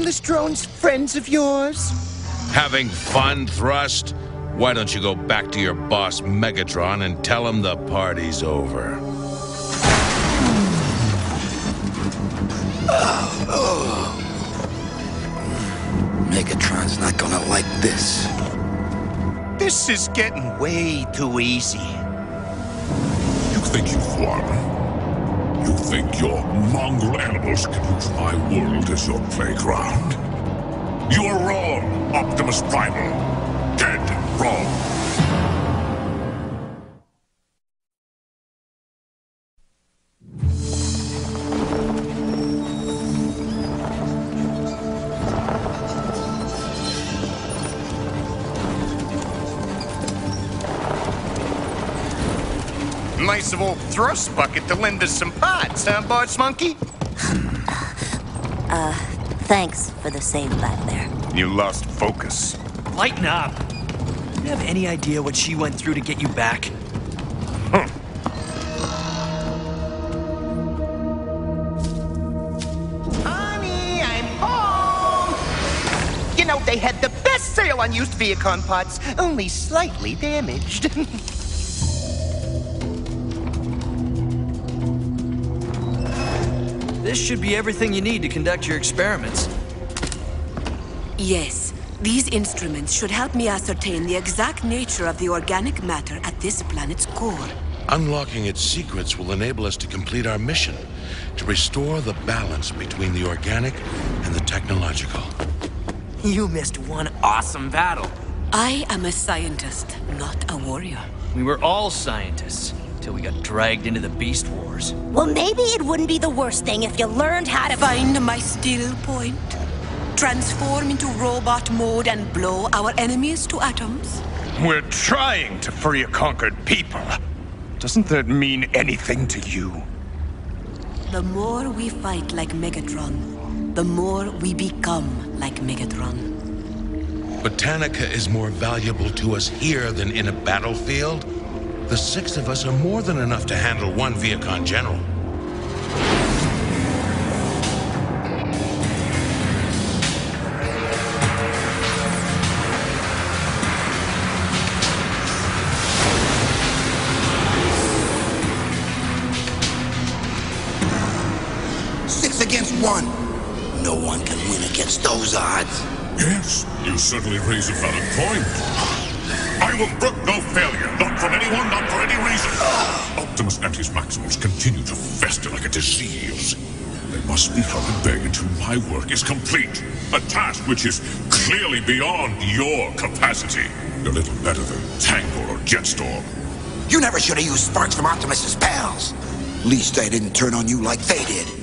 mindless drones friends of yours? Having fun, Thrust? Why don't you go back to your boss, Megatron, and tell him the party's over? Megatron's not gonna like this. This is getting way too easy. You think you've won? You think your mongrel animals can use my world as your playground? You are wrong, Optimus Primal. Dead Nice of old thrust bucket to lend us some pots, huh, Boss Monkey? Hmm. Uh, thanks for the save back there. You lost focus. Lighten up. Do you have any idea what she went through to get you back? Honey, I'm home! You know, they had the best sale on used Vehicon pots, only slightly damaged. This should be everything you need to conduct your experiments. Yes, these instruments should help me ascertain the exact nature of the organic matter at this planet's core. Unlocking its secrets will enable us to complete our mission to restore the balance between the organic and the technological. You missed one awesome battle. I am a scientist, not a warrior. We were all scientists till we got dragged into the Beast Wars. Well, maybe it wouldn't be the worst thing if you learned how to Find my still point, transform into robot mode, and blow our enemies to atoms. We're trying to free a conquered people. Doesn't that mean anything to you? The more we fight like Megatron, the more we become like Megatron. Botanica is more valuable to us here than in a battlefield. The six of us are more than enough to handle one Vehicon general. Six against one. No one can win against those odds. Yes, you certainly raise a valid point. I will brook no continue to fester like a disease. They must be held at bay until my work is complete. A task which is clearly beyond your capacity. You're little better than Tankor or Jetstorm. You never should have used sparks from Optimus's pals. At least they didn't turn on you like they did.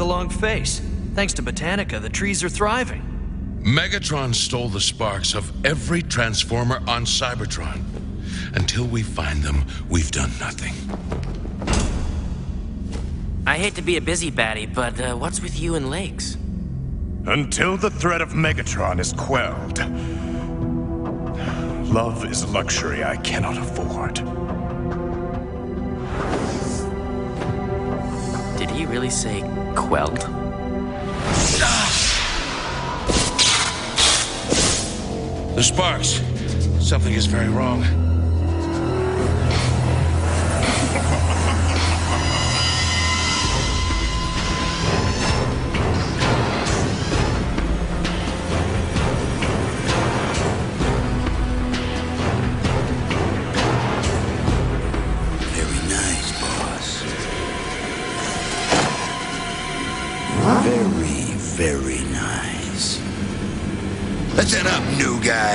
The long face? Thanks to Botanica, the trees are thriving. Megatron stole the sparks of every transformer on Cybertron. Until we find them, we've done nothing. I hate to be a busybody, but uh, what's with you and Lakes? Until the threat of Megatron is quelled, love is a luxury I cannot afford. Did he really say quelled? The sparks. Something is very wrong.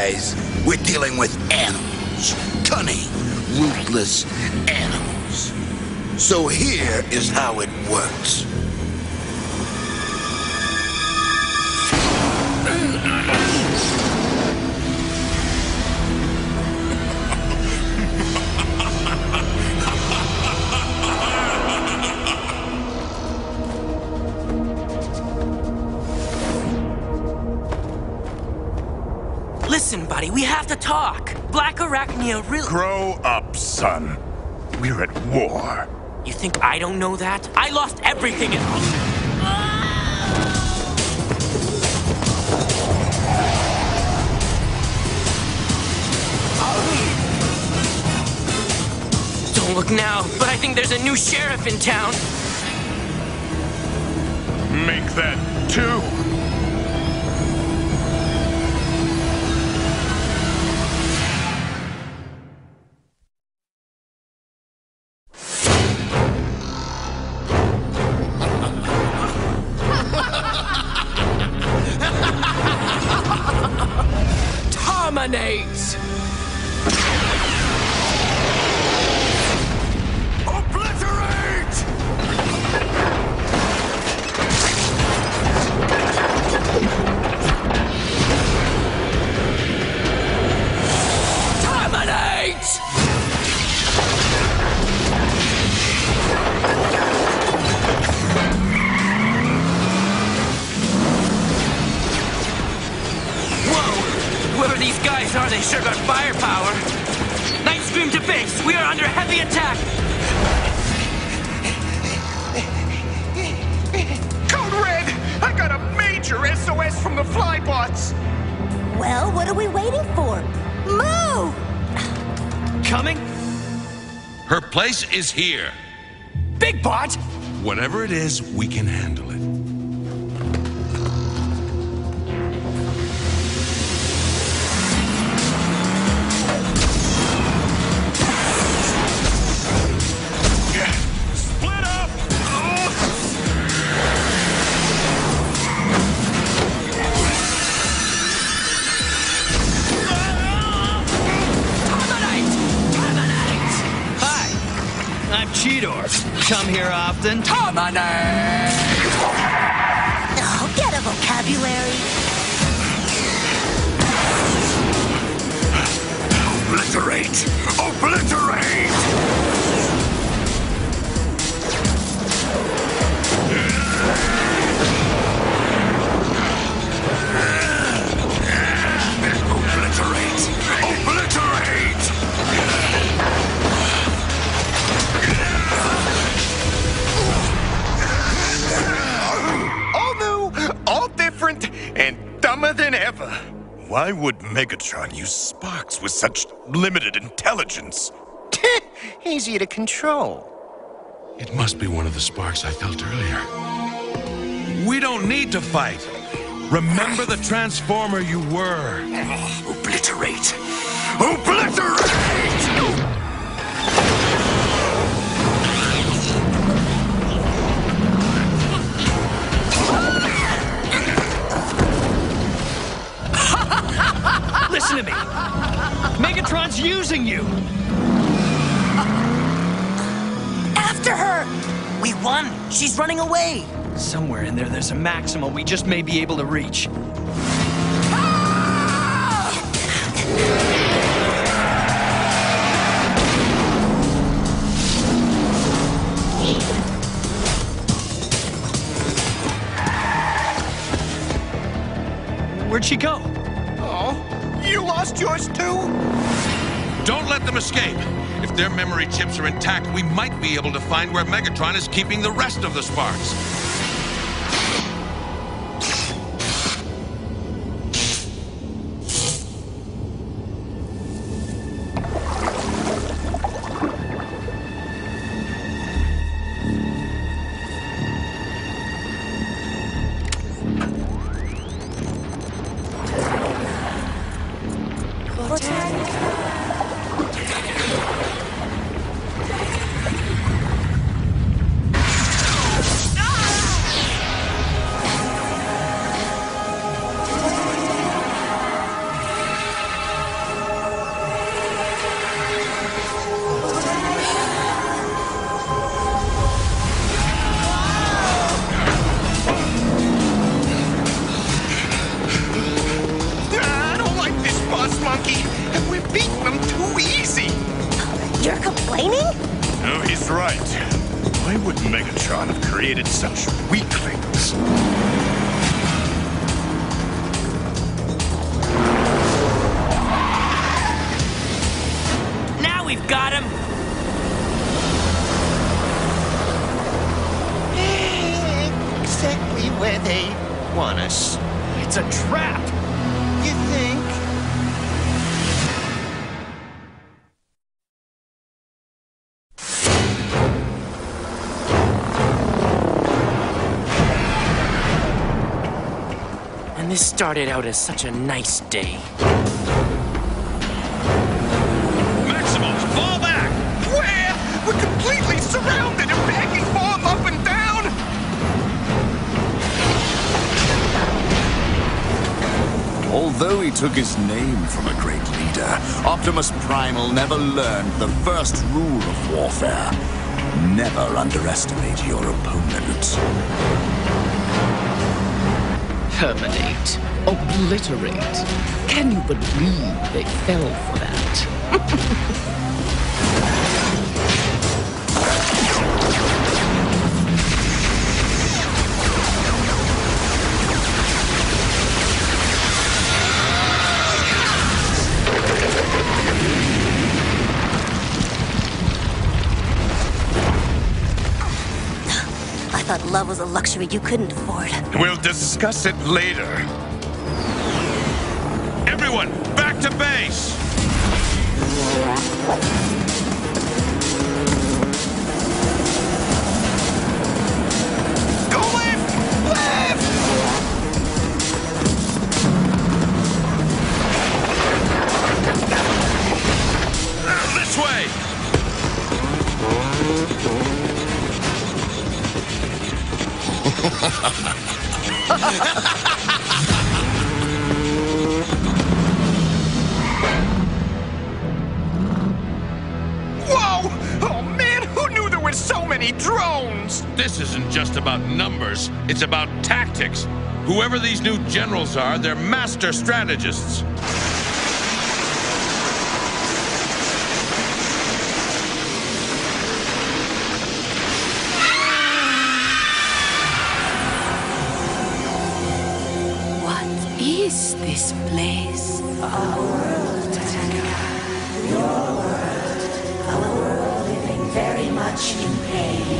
Guys. We're dealing with animals. Cunning, ruthless animals. So here is how it works. Listen, buddy, we have to talk. Blackarachnia really. Grow up, son. We're at war. You think I don't know that? I lost everything in. Don't look now, but I think there's a new sheriff in town. Make that two. These guys are, they sure got firepower. Nightscream to base! We are under heavy attack! Code Red! I got a major SOS from the Flybots! Well, what are we waiting for? Move! Coming? Her place is here. Big Bot! Whatever it is, we can handle it. Come here often. Dominate! Oh, get a vocabulary. Obliterate! Obliterate! Than ever. Why would Megatron use sparks with such limited intelligence? Easy to control. It must be one of the sparks I felt earlier. We don't need to fight. Remember the Transformer you were. Obliterate! Obliterate! Listen to me! Megatron's using you! After her! We won! She's running away! Somewhere in there, there's a maximal we just may be able to reach. Where'd she go? Lost yours too? Don't let them escape. If their memory chips are intact, we might be able to find where Megatron is keeping the rest of the sparks. This started out as such a nice day. Maximals, fall back! Where? We're completely surrounded and backing Bob up and down! Although he took his name from a great leader, Optimus Primal never learned the first rule of warfare. Never underestimate your opponent. Terminate. Obliterate. Can you believe they fell for that? love was a luxury you couldn't afford. We'll discuss it later. Everyone, back to base! Whoever these new generals are, they're master strategists. What is this place? Very much in pain.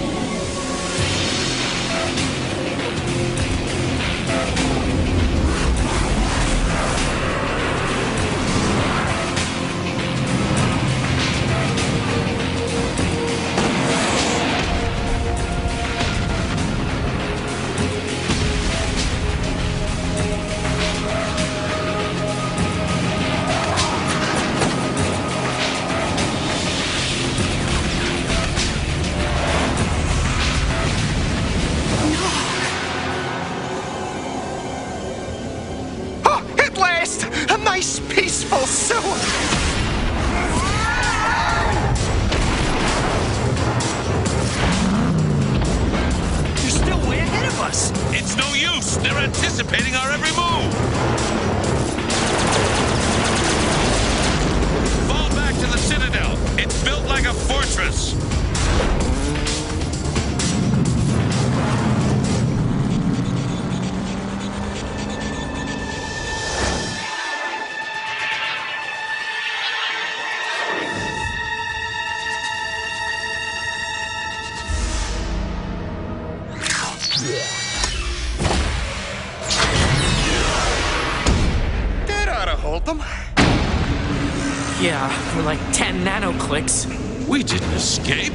We didn't escape!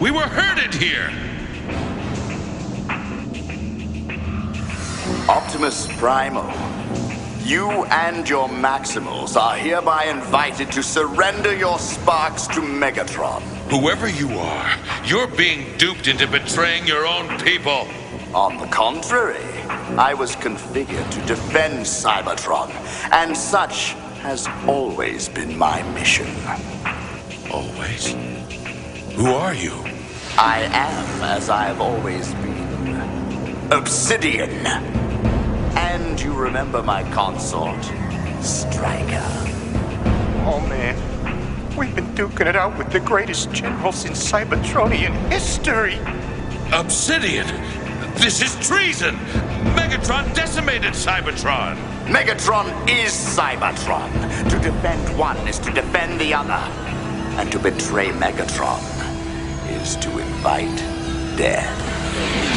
We were herded here! Optimus Primal, you and your Maximals are hereby invited to surrender your sparks to Megatron. Whoever you are, you're being duped into betraying your own people! On the contrary, I was configured to defend Cybertron, and such has always been my mission. Always? Who are you? I am as I've always been Obsidian. And you remember my consort, Strika. Oh man, we've been duking it out with the greatest generals in Cybertronian history. Obsidian! This is treason! Megatron decimated Cybertron! Megatron is Cybertron. To defend one is to defend the other. And to betray Megatron is to invite death.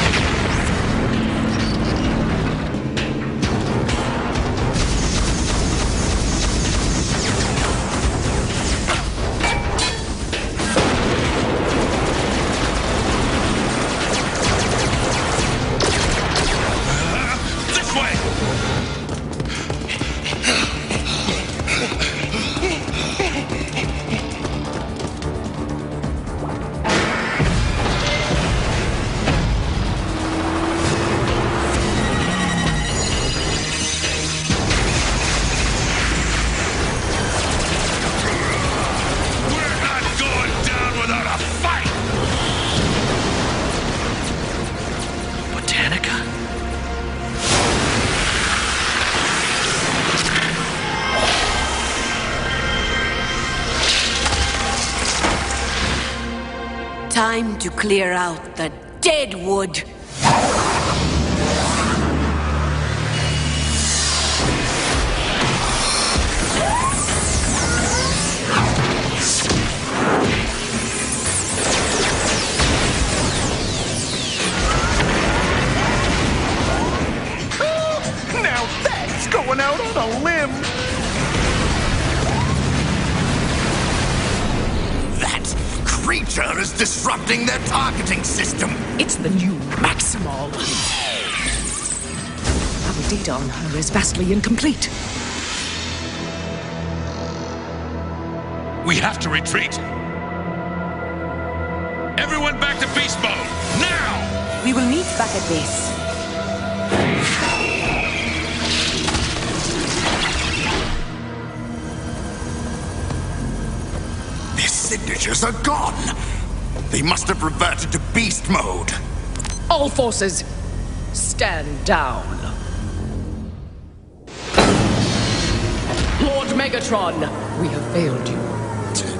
Clear out the dead wood. Disrupting their targeting system. It's the new Maximal. Our data on her is vastly incomplete. We have to retreat. Everyone back to beast mode, now! We will meet back at base. Their signatures are gone. They must have reverted to beast mode. All forces, stand down. Lord Megatron, we have failed you.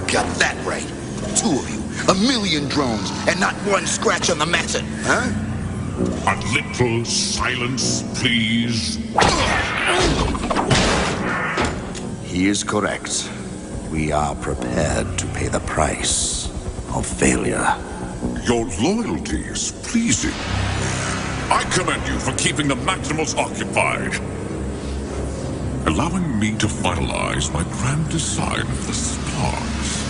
Got that right. Two of you, a million drones, and not one scratch on the Matson, huh? A little silence, please. He is correct. We are prepared to pay the price of failure. Your loyalty is pleasing. I commend you for keeping the Maximals occupied. Allowing me to finalize my grand design of the Sparks.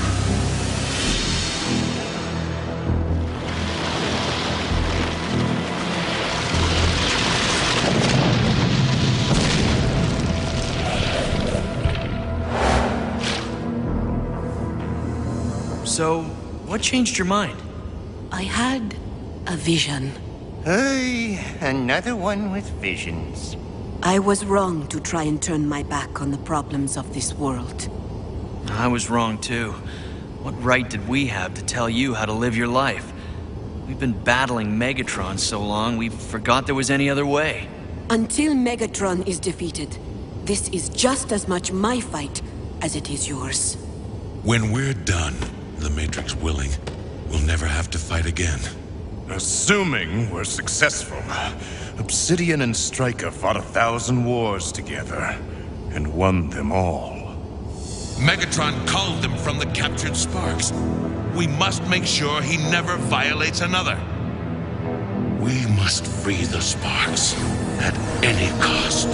So, what changed your mind? I had a vision. Hey, another one with visions. I was wrong to try and turn my back on the problems of this world. I was wrong too. What right did we have to tell you how to live your life? We've been battling Megatron so long, we forgot there was any other way. Until Megatron is defeated, this is just as much my fight as it is yours. When we're done, the Matrix willing, we'll never have to fight again. Assuming we're successful, Obsidian and Strika fought a thousand wars together and won them all. Megatron culled them from the captured sparks. We must make sure he never violates another. We must free the sparks at any cost.